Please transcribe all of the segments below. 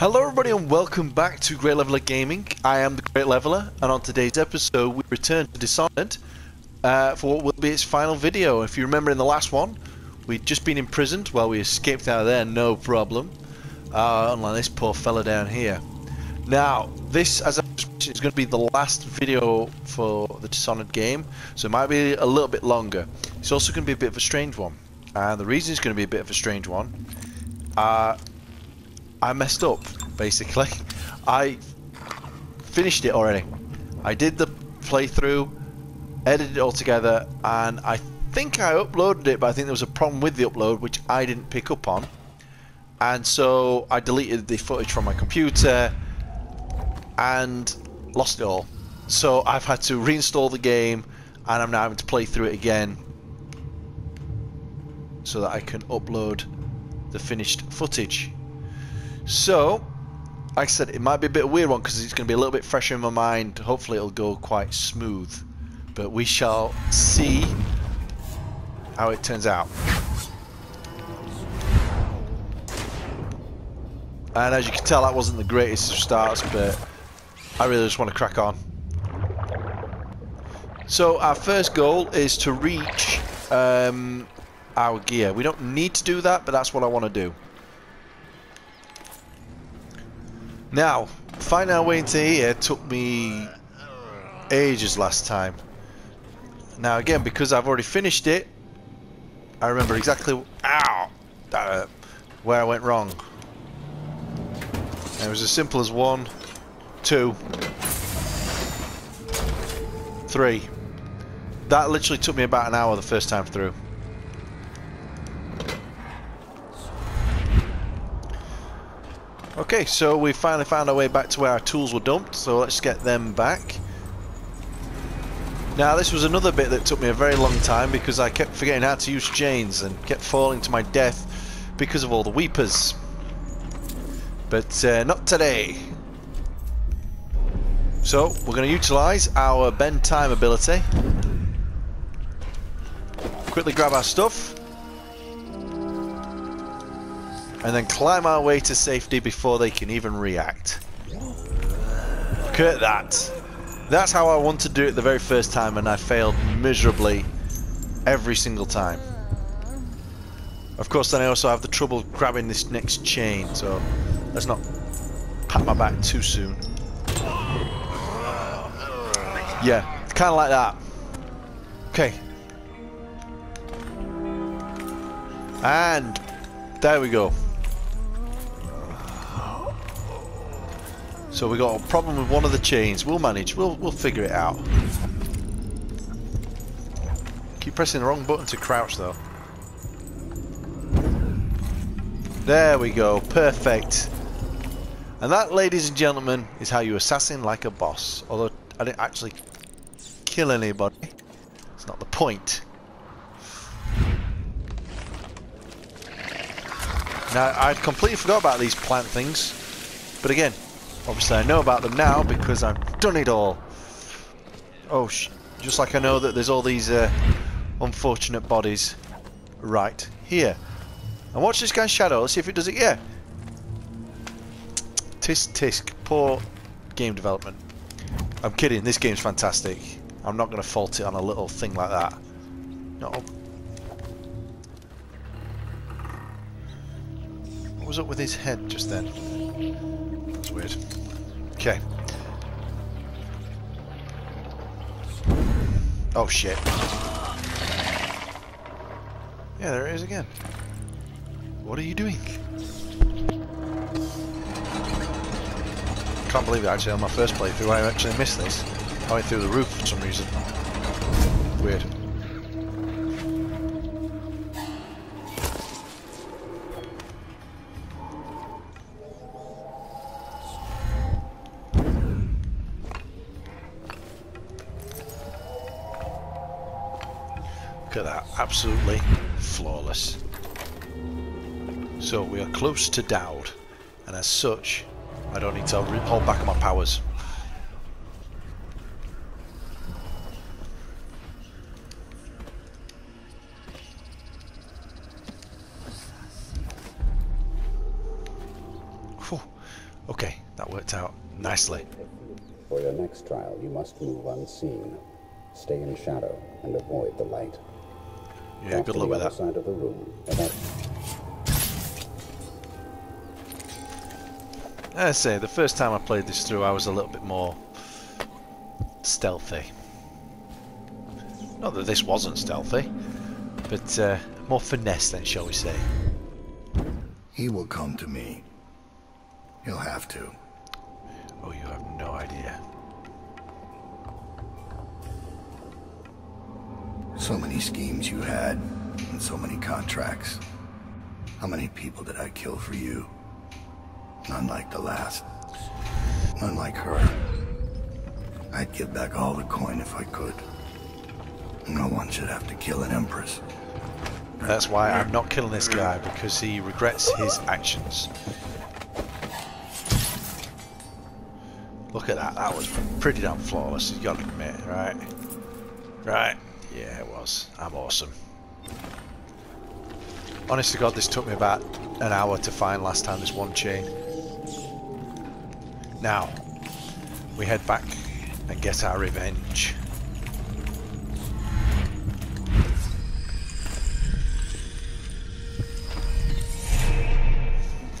Hello everybody and welcome back to Great Leveller Gaming. I am the Great Leveller and on today's episode we return to Dishonored uh, for what will be its final video. If you remember in the last one, we'd just been imprisoned, well we escaped out of there, no problem. Uh, unlike this poor fella down here. Now, this, as I mentioned, is going to be the last video for the Dishonored game, so it might be a little bit longer. It's also going to be a bit of a strange one. And the reason it's going to be a bit of a strange one, uh, I messed up, basically. I finished it already. I did the playthrough, edited it all together, and I think I uploaded it, but I think there was a problem with the upload, which I didn't pick up on. And so I deleted the footage from my computer and lost it all. So I've had to reinstall the game, and I'm now having to play through it again so that I can upload the finished footage. So, like I said, it might be a bit of a weird one because it's going to be a little bit fresher in my mind. Hopefully it'll go quite smooth. But we shall see how it turns out. And as you can tell, that wasn't the greatest of starts, but I really just want to crack on. So our first goal is to reach um, our gear. We don't need to do that, but that's what I want to do. Now, finding our way into here took me ages last time. Now again, because I've already finished it, I remember exactly ow, uh, where I went wrong. And it was as simple as one, two, three. That literally took me about an hour the first time through. Okay, so we finally found our way back to where our tools were dumped, so let's get them back. Now this was another bit that took me a very long time because I kept forgetting how to use chains and kept falling to my death because of all the weepers. But uh, not today. So we're going to utilise our bend time ability. Quickly grab our stuff and then climb our way to safety before they can even react. Look at that. That's how I wanted to do it the very first time and I failed miserably every single time. Of course then I also have the trouble grabbing this next chain, so let's not pat my back too soon. Yeah, kind of like that. Okay. And there we go. So we got a problem with one of the chains. We'll manage. We'll we'll figure it out. Keep pressing the wrong button to crouch though. There we go. Perfect. And that, ladies and gentlemen, is how you assassin like a boss. Although I didn't actually kill anybody. It's not the point. Now, I'd completely forgot about these plant things. But again, Obviously I know about them now because I've done it all. Oh, just like I know that there's all these uh, unfortunate bodies right here. And watch this guy's shadow, let's see if it does it, yeah. Tisk tisk, poor game development. I'm kidding, this game's fantastic. I'm not going to fault it on a little thing like that. No. What was up with his head just then? Weird. Okay. Oh shit. Yeah, there it is again. What are you doing? Can't believe it actually on my first playthrough I actually missed this. I went through the roof for some reason. Weird. Absolutely flawless. So we are close to Daud, and as such, I don't need to hold back on my powers. Okay, that worked out nicely. For your next trial, you must move unseen. Stay in shadow and avoid the light. Yeah, Walk good luck with that. side of the room. About I say, the first time I played this through, I was a little bit more stealthy. Not that this wasn't stealthy, but uh, more finesse then, shall we say. He will come to me. He'll have to. Oh, you have no idea. So many schemes you had, and so many contracts. How many people did I kill for you? None like the last. None like her. I'd give back all the coin if I could. No one should have to kill an empress. That's why I'm not killing this guy, because he regrets his actions. Look at that, that was pretty damn flawless, you gotta admit, right? Right, yeah it was. I'm awesome. Honest to God, this took me about an hour to find last time, this one chain. Now, we head back and get our revenge.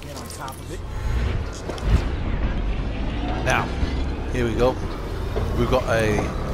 Get on top of it. Now, here we go. We've got a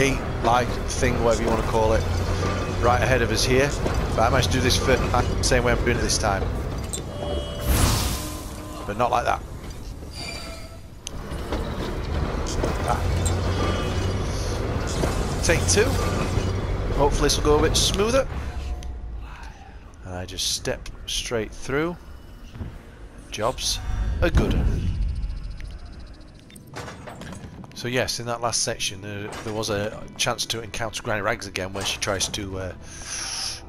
gate-like thing, whatever you want to call it, right ahead of us here. But I managed to do this first same way I'm doing it this time. But not like that. Ah. Take two. Hopefully this will go a bit smoother. And I just step straight through. Jobs are good. So yes, in that last section, uh, there was a chance to encounter Granny Rags again, where she tries to uh,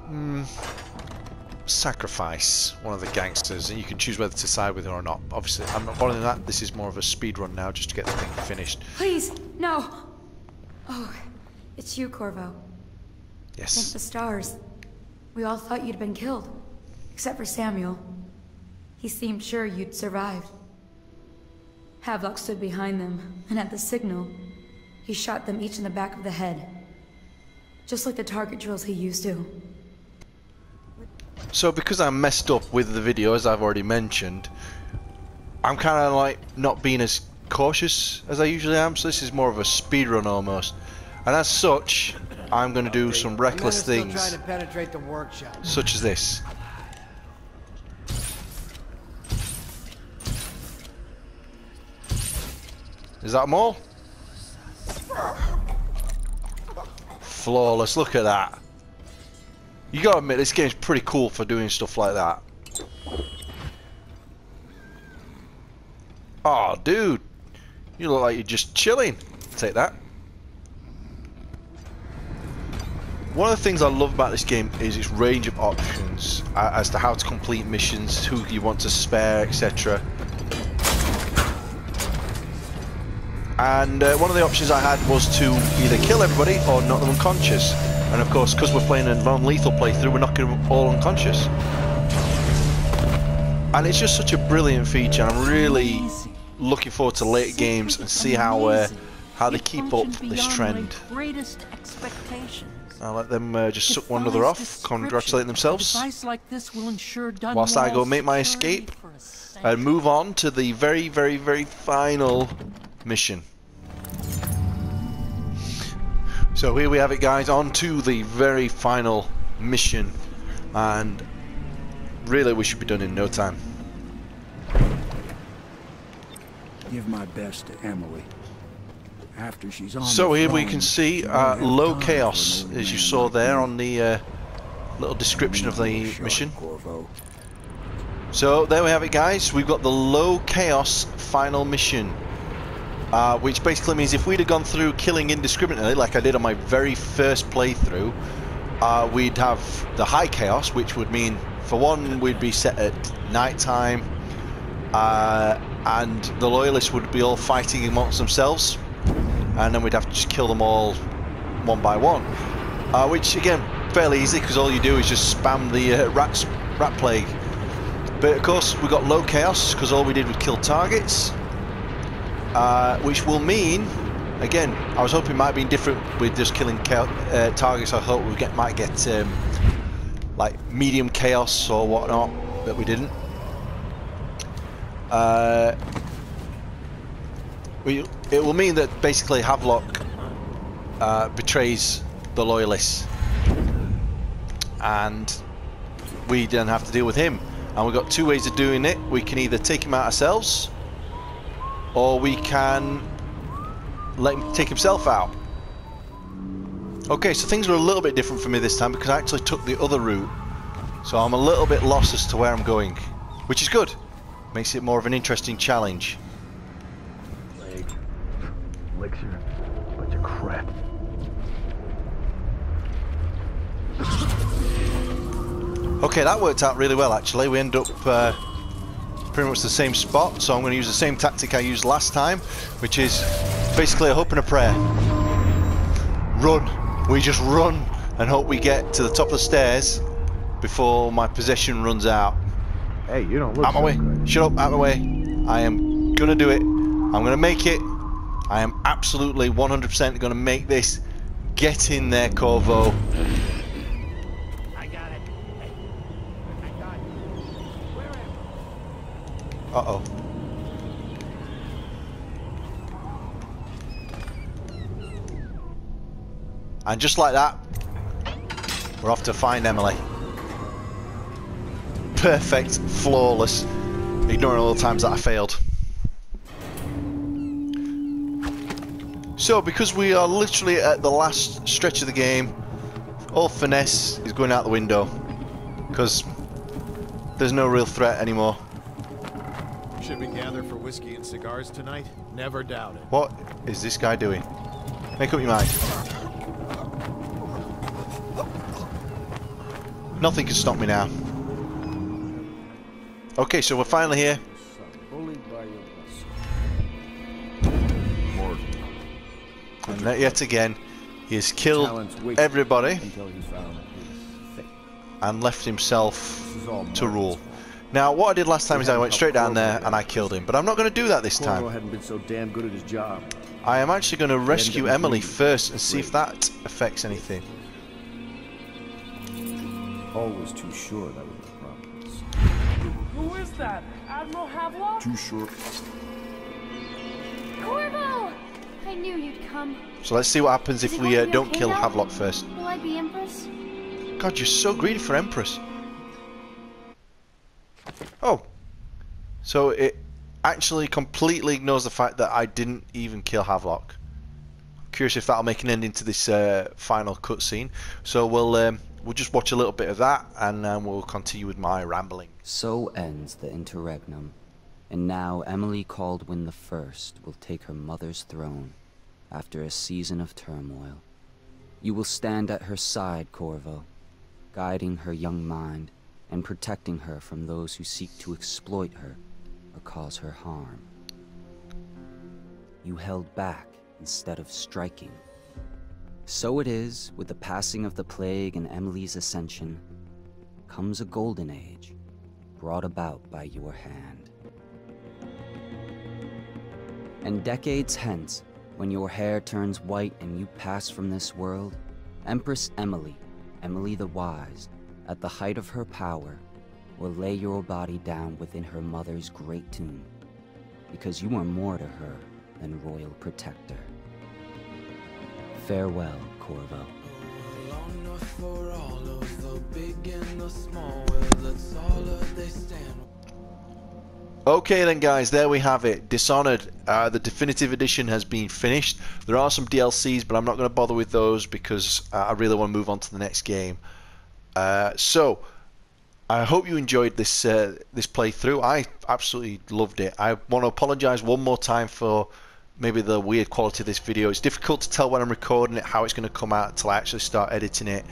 mm, sacrifice one of the gangsters, and you can choose whether to side with her or not. Obviously, I'm not bothering that. This is more of a speed run now, just to get the thing finished. Please, no. Oh, it's you, Corvo. Thank Yes. the stars. We all thought you'd been killed. Except for Samuel. He seemed sure you'd survived. Havelock stood behind them, and at the signal, he shot them each in the back of the head. Just like the target drills he used to. So because I messed up with the video, as I've already mentioned, I'm kind of like not being as cautious as I usually am. So this is more of a speed run almost, and as such, I'm going to do some reckless things. Still trying to penetrate the workshop. such as this. Is that more? Flawless, look at that. You gotta admit, this game's pretty cool for doing stuff like that. Oh, dude. You look like you're just chilling. Take that. One of the things I love about this game is its range of options uh, as to how to complete missions, who you want to spare, etc. And uh, one of the options I had was to either kill everybody or knock them unconscious. And of course, because we're playing a non-lethal playthrough, we're knocking them all unconscious. And it's just such a brilliant feature. I'm really looking forward to later games and see how uh, how they keep up this trend. I'll let them uh, just suck one another off, congratulate themselves, whilst I go make my escape and move on to the very, very, very final mission. So here we have it, guys, on to the very final mission, and really we should be done in no time. Give my best to Emily. After she's on So here we can see uh, low chaos, as you saw like there on the uh, little description of the mission. Corvo. So there we have it guys, we've got the low chaos final mission. Uh, which basically means if we'd have gone through killing indiscriminately like I did on my very first playthrough, uh, we'd have the high chaos, which would mean for one we'd be set at night time, uh, and the loyalists would be all fighting amongst themselves, and then we'd have to just kill them all one by one. Uh, which again, fairly easy because all you do is just spam the uh, rat rat plague But of course, we got low chaos because all we did was kill targets, uh, which will mean, again, I was hoping it might be different with just killing uh, targets. I thought we get might get um, like medium chaos or whatnot, but we didn't. Uh, we, it will mean that basically Havelock uh, betrays the loyalists, and we then have to deal with him. And we've got two ways of doing it. We can either take him out ourselves, or we can let him take himself out. Okay, so things are a little bit different for me this time because I actually took the other route. So I'm a little bit lost as to where I'm going, which is good. Makes it more of an interesting challenge. Elixir. Bunch of crap. Okay, that worked out really well actually. We end up uh, pretty much the same spot, so I'm going to use the same tactic I used last time, which is basically a hope and a prayer. Run. We just run and hope we get to the top of the stairs before my possession runs out. Hey, you don't look Out my so way. good. Shut up, out of my way. I am gonna do it. I'm gonna make it. I am absolutely 100% gonna make this. Get in there, Corvo. Am Uh oh. And just like that, we're off to find Emily. Perfect, flawless, ignoring all the times that I failed. So, because we are literally at the last stretch of the game, all finesse is going out the window. Because there's no real threat anymore. Should we gather for whiskey and cigars tonight? Never doubt it. What is this guy doing? Make up your mind. Nothing can stop me now. Okay, so we're finally here. And that yet again, he has killed everybody and left himself to rule. Now, what I did last time is I went straight down there and I killed him, but I'm not going to do that this time. hadn't been so damn good at his job. I am actually going to rescue Emily first and see if that affects anything. Always too sure that was the problem. Who is that? Admiral Havelock? Too sure. Corvo! I knew you'd come. So let's see what happens if Is it we uh, don't okay kill now? Havelock first. Will I be Empress? God, you're so greedy for Empress. Oh. So it actually completely ignores the fact that I didn't even kill Havelock. Curious if that'll make an ending to this uh, final cutscene. So we'll um, we'll just watch a little bit of that and then we'll continue with my rambling. So ends the interregnum, and now Emily Kaldwin the First will take her mother's throne after a season of turmoil. You will stand at her side, Corvo, guiding her young mind and protecting her from those who seek to exploit her or cause her harm. You held back instead of striking. So it is with the passing of the plague and Emily's ascension comes a golden age brought about by your hand. And decades hence, when your hair turns white and you pass from this world, Empress Emily, Emily the Wise, at the height of her power, will lay your body down within her mother's great tomb, because you are more to her than royal protector. Farewell, Corvo. Okay then guys, there we have it. Dishonored, uh, the definitive edition has been finished. There are some DLCs, but I'm not going to bother with those because uh, I really want to move on to the next game. Uh, so, I hope you enjoyed this uh, this playthrough. I absolutely loved it. I want to apologise one more time for maybe the weird quality of this video. It's difficult to tell when I'm recording it how it's going to come out until I actually start editing it.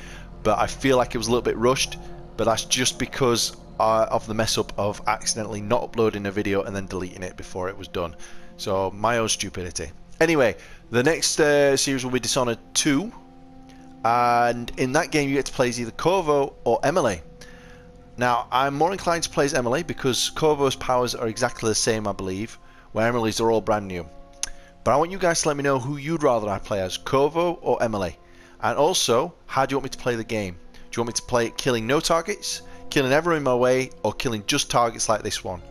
But I feel like it was a little bit rushed. But that's just because uh, of the mess up of accidentally not uploading a video and then deleting it before it was done. So my own stupidity. Anyway, the next uh, series will be Dishonored 2, and in that game you get to play as either Corvo or Emily. Now, I'm more inclined to play as Emily because Corvo's powers are exactly the same, I believe, where Emily's are all brand new. But I want you guys to let me know who you'd rather I play as, Corvo or Emily. And also, how do you want me to play the game? Do you want me to play killing no targets, killing everyone in my way, or killing just targets like this one?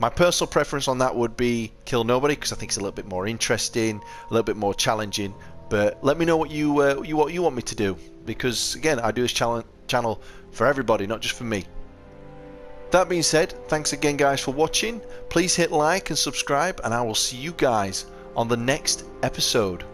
My personal preference on that would be kill nobody because I think it's a little bit more interesting, a little bit more challenging. But let me know what you uh, you what you want me to do because again, I do this channel channel for everybody, not just for me. That being said, thanks again guys for watching. Please hit like and subscribe and I will see you guys on the next episode.